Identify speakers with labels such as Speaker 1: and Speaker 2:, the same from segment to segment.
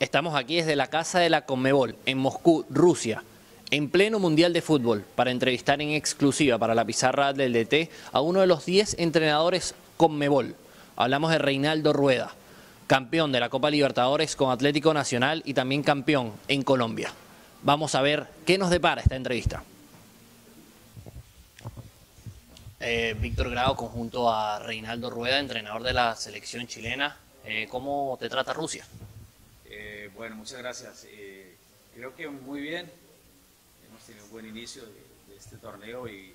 Speaker 1: Estamos aquí desde la casa de la Conmebol, en Moscú, Rusia, en pleno Mundial de Fútbol, para entrevistar en exclusiva para la pizarra del DT a uno de los 10 entrenadores Conmebol. Hablamos de Reinaldo Rueda, campeón de la Copa Libertadores con Atlético Nacional y también campeón en Colombia. Vamos a ver qué nos depara esta entrevista. Eh, Víctor Grau, conjunto a Reinaldo Rueda, entrenador de la selección chilena. Eh, ¿Cómo te trata Rusia?
Speaker 2: Eh, bueno, muchas gracias. Eh, creo que muy bien. Hemos tenido un buen inicio de, este torneo y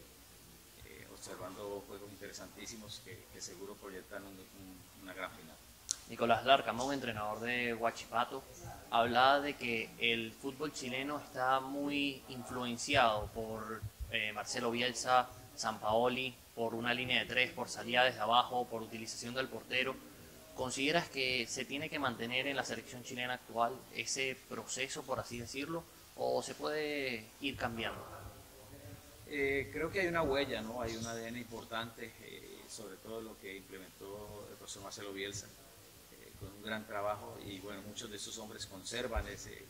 Speaker 2: eh, observando juegos interesantísimos que, seguro proyectan una gran final.
Speaker 1: Nicolás Larcamón, entrenador de Huachipato, hablaba de que el fútbol chileno está muy influenciado por Marcelo Bielsa, San Paoli, por una línea de tres, por salida desde abajo, por utilización del portero ¿Consideras que se tiene que mantener en la selección chilena actual ese proceso, por así decirlo, o se puede ir cambiando?
Speaker 2: Eh, creo que hay una huella, ¿no? Hay un ADN importante, eh, sobre todo lo que implementó el profesor Marcelo Bielsa, eh, con un gran trabajo y bueno, muchos de esos hombres conservan ese,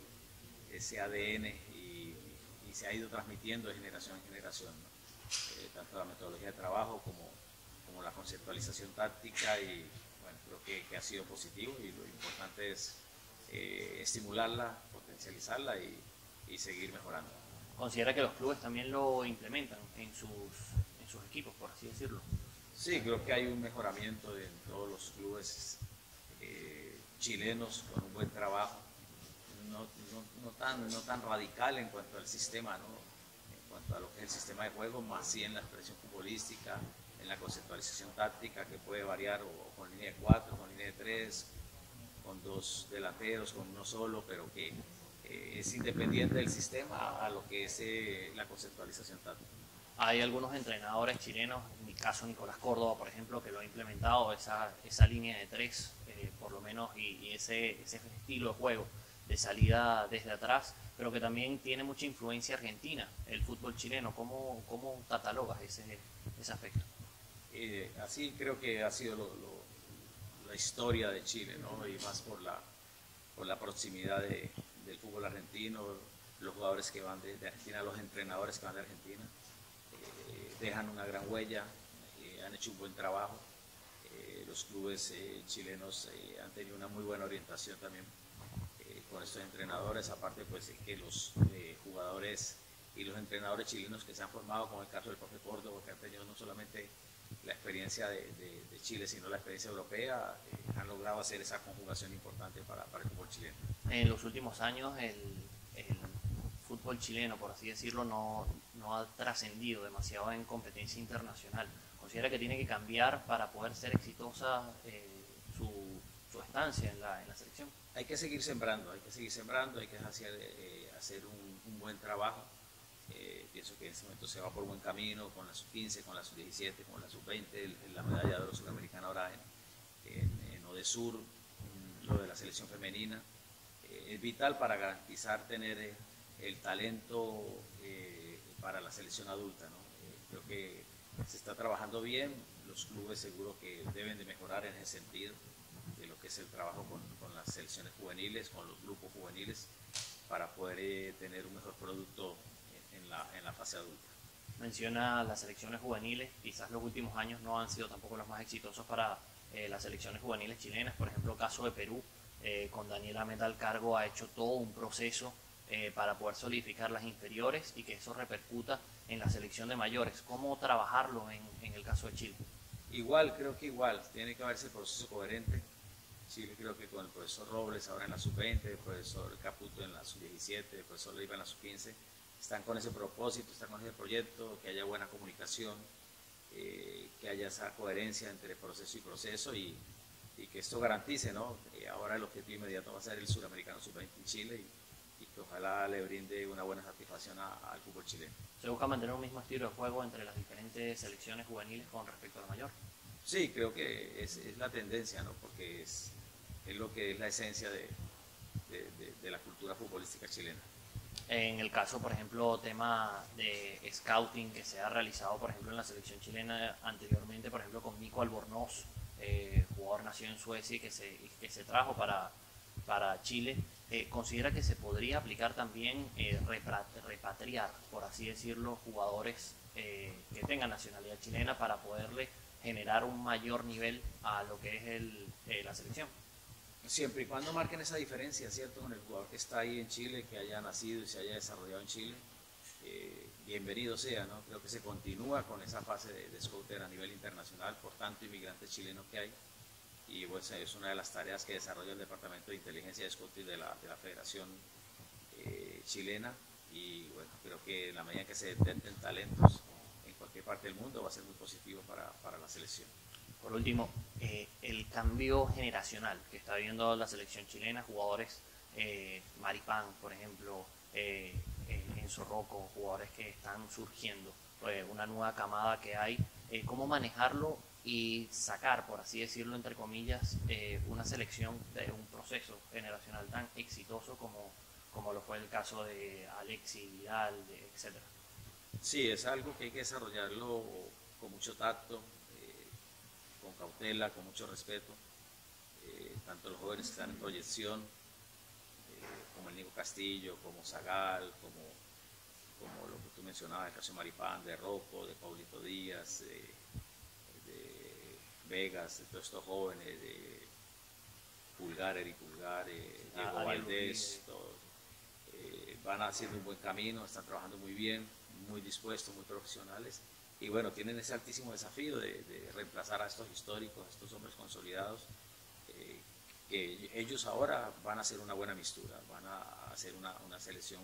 Speaker 2: ese ADN y, se ha ido transmitiendo de generación en generación, tanto la metodología de trabajo como, como la conceptualización táctica y que, ha sido positivo y lo importante es eh, estimularla, potencializarla y, seguir mejorando.
Speaker 1: ¿Considera que los clubes también lo implementan en sus, en sus equipos, por así decirlo?
Speaker 2: Sí, creo que hay un mejoramiento en todos los clubes eh, chilenos con un buen trabajo, no, no, tan, no tan radical en cuanto al sistema, ¿no? Cuanto a lo que es el sistema de juego, más sí en la expresión futbolística, en la conceptualización táctica que puede variar o, con línea de 4, con línea de 3, con dos delanteros, con uno solo, pero que eh, es independiente del sistema a lo que es eh, la conceptualización táctica.
Speaker 1: Hay algunos entrenadores chilenos, en mi caso Nicolás Córdoba, por ejemplo, que lo ha implementado, esa, esa línea de 3, eh, por lo menos, y, ese, ese estilo de juego de salida desde atrás, pero que también tiene mucha influencia argentina, el fútbol chileno. ¿Cómo, cómo catalogas ese, ese aspecto?
Speaker 2: Eh, así creo que ha sido la historia de Chile, ¿no? y más por la, por la proximidad del fútbol argentino, los jugadores que van de, Argentina, los entrenadores que van de Argentina, eh, dejan una gran huella, eh, han hecho un buen trabajo. los clubes chilenos han tenido una muy buena orientación también con estos entrenadores, aparte pues que los jugadores y los entrenadores chilenos que se han formado, como el caso del profe Córdoba, que han tenido no solamente la experiencia de, Chile, sino la experiencia europea, eh, han logrado hacer esa conjugación importante para, el fútbol chileno.
Speaker 1: En los últimos años el, fútbol chileno, por así decirlo, no, ha trascendido demasiado en competencia internacional. ¿Considera que tiene que cambiar para poder ser exitosa eh, estancia en la, selección?
Speaker 2: Hay que seguir sembrando, hay que seguir sembrando, hay que hacer, eh, hacer un buen trabajo eh, pienso que en ese momento se va por buen camino con la sub-15, con la sub-17, con la sub-20, la medalla de oro sudamericana ahora en, en, Odesur, mm, lo de la selección femenina. Eh, es vital para garantizar tener eh, el talento para la selección adulta. creo que se está trabajando bien, los clubes seguro que deben de mejorar en ese sentido es el trabajo con, con las selecciones juveniles, con los grupos juveniles, para poder tener un mejor producto en la, fase adulta.
Speaker 1: Menciona las selecciones juveniles, quizás los últimos años no han sido tampoco los más exitosos para eh, las selecciones juveniles chilenas, por ejemplo, caso de Perú, eh, con Daniela Ahmed cargo ha hecho todo un proceso eh, para poder solidificar las inferiores y que eso repercuta en la selección de mayores. ¿Cómo trabajarlo en, en el caso de Chile?
Speaker 2: Igual, creo que igual, tiene que haberse el proceso coherente. Chile creo que con el profesor Robles ahora en la sub-20, el profesor Caputo en la sub-17, el profesor Leiva en la sub-15, están con ese propósito, están con ese proyecto, que haya buena comunicación, eh, que haya esa coherencia entre proceso y proceso y, que esto garantice, ¿no? ahora el objetivo inmediato va a ser el suramericano sub-20 en Chile y, que ojalá le brinde una buena satisfacción al fútbol chileno.
Speaker 1: ¿Se busca mantener un mismo estilo de juego entre las diferentes selecciones juveniles con respecto a la mayor?
Speaker 2: Sí, creo que es, la tendencia, ¿no? Porque es, es, lo que es la esencia de la cultura futbolística chilena.
Speaker 1: En el caso, por ejemplo, tema de scouting que se ha realizado, por ejemplo, en la selección chilena anteriormente, por ejemplo, con Nico Albornoz, eh, jugador nacido en Suecia y que se, que se trajo para, para Chile, eh, considera que se podría aplicar también eh, repatriar, por así decirlo, jugadores que tengan nacionalidad chilena para poderle generar un mayor nivel a lo que es el, la selección.
Speaker 2: Siempre y cuando marquen esa diferencia, ¿cierto? Con el jugador que está ahí en Chile, que haya nacido y se haya desarrollado en Chile, eh, bienvenido sea, ¿no? Creo que se continúa con esa fase de, de a nivel internacional por tanto inmigrantes chilenos que hay y pues es una de las tareas que desarrolla el Departamento de Inteligencia de Scouting de la, de la Federación eh, Chilena y bueno, creo que en la medida que se detenten talentos en cualquier parte del mundo va a ser muy positivo para, para la selección.
Speaker 1: Por último, eh, el cambio generacional que está viendo la selección chilena, jugadores, eh, Maripán, por ejemplo, eh, Enzo Rocco, jugadores que están surgiendo, pues, una nueva camada que hay, cómo manejarlo y sacar, por así decirlo, entre comillas, una selección de un proceso generacional tan exitoso como, como lo fue el caso de Alexis Vidal, etc.
Speaker 2: Sí, es algo que hay que desarrollarlo con mucho tacto, con cautela, con mucho respeto, eh, tanto los jóvenes que están en proyección, eh, como el Nico Castillo, como Zagal, como, como lo que tú mencionabas, el caso de Maripán, de Rocco, de Paulito Díaz, de Vegas, de todos estos jóvenes, de Pulgar, Eric Pulgar, eh, Diego Valdés, van haciendo un buen camino, están trabajando muy bien, muy dispuestos, muy profesionales, y bueno, tienen ese altísimo desafío de, de reemplazar a estos históricos, a estos hombres consolidados, eh, que ellos ahora van a hacer una buena mistura, van a hacer una, una selección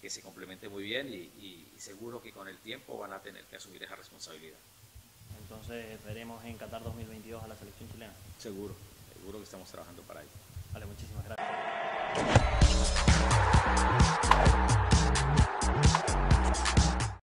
Speaker 2: que se complemente muy bien y, y, y, seguro que con el tiempo van a tener que asumir esa responsabilidad.
Speaker 1: Entonces veremos en Qatar 2022 a la selección chilena.
Speaker 2: Seguro, seguro que estamos trabajando para ello.
Speaker 1: Vale, muchísimas gracias.